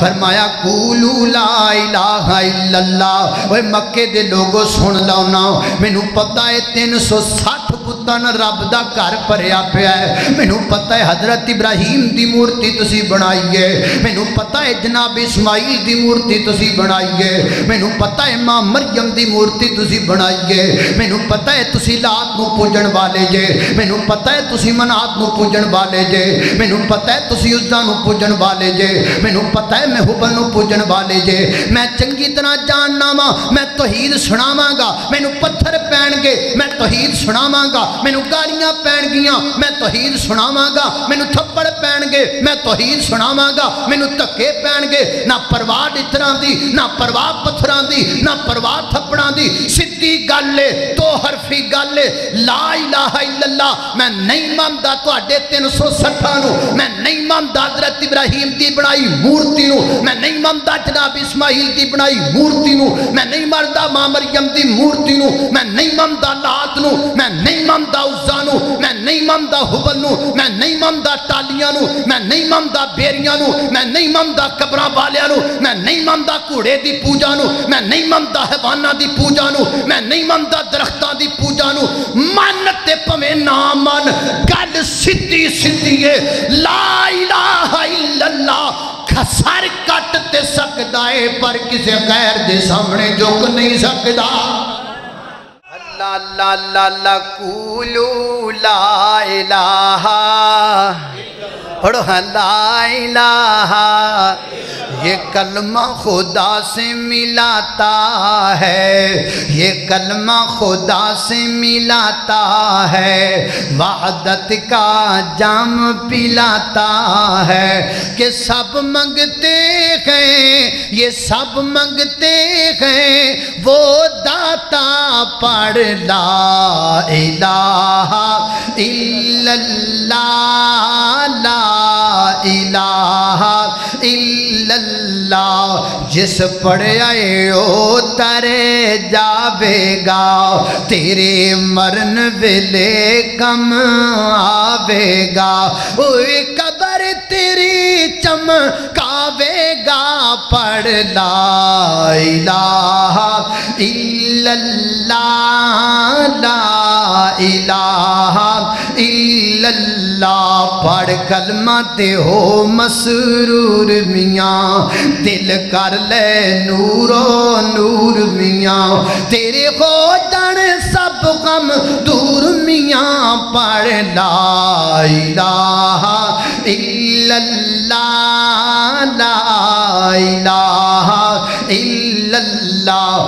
फरमाया, कूलू ला इलाहा इल्लल्लाह। मक्के दे लोगो, सुन लो ना। मैनू पता है, तीन सौ सठ पुतन रब का घर भरया पता है हज़रत इब्राहिम की मूर्ति तुसी बनाई है मैनू पता है जनाब इस्माइल की मूर्ति तुसी बनाई है मैनू पता है माँ मरियम की मूर्ति तुसी बनाई है मैनू पता है लात को पूजन वाले जे मैनू पता है तुसी मनात को पूजन वाले जे मैनू पता है उज्जा पूजन वाले जे मैनू पता है मैं पूजन वाले जे मैं चंगी तरह जानना वा मैं तोहीद सुनावगा मैनू पत्थर पैणगे मैं तोहीद सुनावगा मैनू गालियां पैणगियां मैं तोहीद सुनावगा मैनू थप्पड़ पैणगे मैं तोहीद सुनावगा मैनू धक्के पैणगे ना परवाह डिथरां दी ना परवाह पत्थरां दी ना परवाह थप्पड़ां दी सिद्धी गल है दो हरफी गल है ला इलाहा इल्लल्लाह मैं नहीं मनदा ਤੁਹਾਡੇ 360 ਨੂੰ मैं नहीं मनदा हजरत इब्राहिम की बनाई मूर्ति मैं नहीं मनता जनाब इस्माइल की बनाई मूर्ति मैं नहीं मनता माँ मरियम की मूर्ति मैं नहीं मनता लात न, मैं नहीं मनता उजा मैं नहीं मनता हुबल मैं नहीं मनता टालिया मैं नहीं मनता बेरिया मैं नहीं मनता कबर वालिया मैं नहीं मनता घोड़े की पूजा मैं नहीं मनता हैवाना की पूजा मैं नहीं मनता दरख्तों की पूजा मन ते भवे ना मन, गल सीधी सीधी है ला इल्लल्लाह, खसर कट सकता है पर किसी गैर के सामने झुक नहीं सकता अल्लाह ला ला ला कूलू ला पढ़ो ला इलाहा ये कलमा खुदा से मिलाता है। ये कलमा खुदा से मिलाता है। वादत का जाम पिलाता है कि सब मंगते हैं, ये सब मंगते हैं, वो दाता पढ़ ला। इलाहा इल्लल्लाह, ला इलाहा इल्लल्लाह जिस पढ़ आए ओ तरे जावेगा। तेरे मरन वेले कम आवेगा। ओए कबर तेरी चमकावेगा पढ़ ला, इलाहा, इल्लल्लाह, ला इलाहा, इल्लल्लाह। पढ़ कलमा ते हो मसरूर मियाँ। दिल कर ले नूरो नूर मियाँ। तेरे हो दन सब गम दूर मियाँ। पढ़ ला इलाहा इल्लल्लाह, ला इल्लल्लाह।